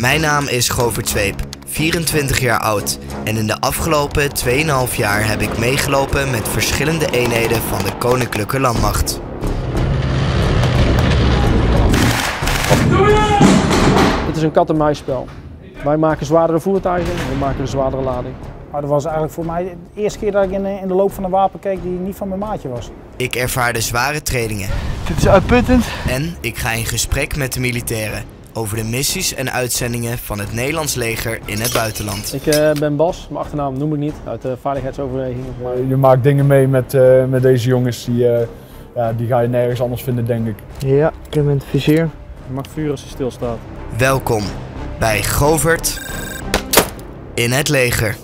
Mijn naam is Govert Zweep, 24 jaar oud. En in de afgelopen 2,5 jaar heb ik meegelopen met verschillende eenheden van de Koninklijke Landmacht. Het is een kat-en-muisspel. Wij maken zwaardere voertuigen, we maken een zwaardere lading. Maar dat was eigenlijk voor mij de eerste keer dat ik in de, in de loop van een wapen keek die niet van mijn maatje was. Ik ervaarde zware trainingen Dit is uitputtend. en ik ga in gesprek met de militairen over de missies en uitzendingen van het Nederlands leger in het buitenland. Ik eh, ben Bas, mijn achternaam noem ik niet, uit de veiligheidsoverwegingen. Maar Je maakt dingen mee met, eh, met deze jongens, die, eh, ja, die ga je nergens anders vinden, denk ik. Ja, ik heb het vizier. je mag vuren als je stilstaat. Welkom bij Govert in het leger.